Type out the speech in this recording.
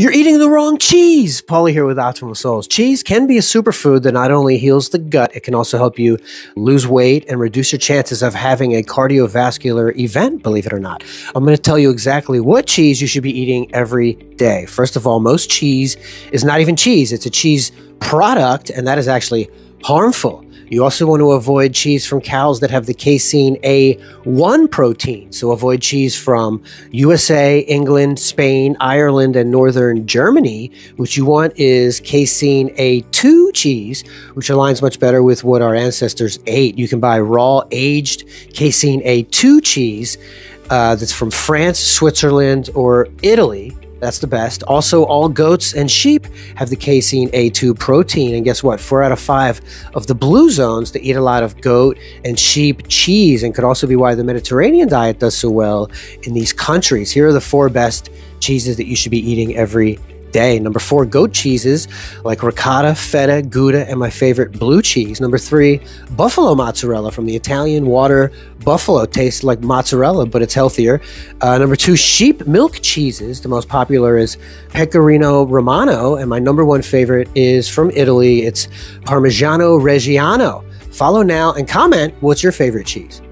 You're eating the wrong cheese. Paulie here with Optimum Souls. Cheese can be a superfood that not only heals the gut, it can also help you lose weight and reduce your chances of having a cardiovascular event, believe it or not. I'm going to tell you exactly what cheese you should be eating every day. First of all, most cheese is not even cheese, it's a cheese product, and that is actually harmful. You also want to avoid cheese from cows that have the casein A1 protein. So avoid cheese from USA, England, Spain, Ireland, and Northern Germany. What you want is casein A2 cheese, which aligns much better with what our ancestors ate. You can buy raw, aged casein A2 cheese uh, that's from France, Switzerland, or Italy. That's the best. Also, all goats and sheep have the casein A2 protein. And guess what? Four out of five of the blue zones that eat a lot of goat and sheep cheese, and could also be why the Mediterranean diet does so well in these countries. Here are the four best cheeses that you should be eating every day. Number four, goat cheeses like ricotta, feta, gouda, and my favorite, blue cheese. Number three, buffalo mozzarella from the Italian water buffalo. Tastes like mozzarella, but it's healthier. Uh, number two, sheep milk cheeses. The most popular is Pecorino Romano, and my number one favorite is from Italy. It's Parmigiano Reggiano. Follow now and comment what's your favorite cheese.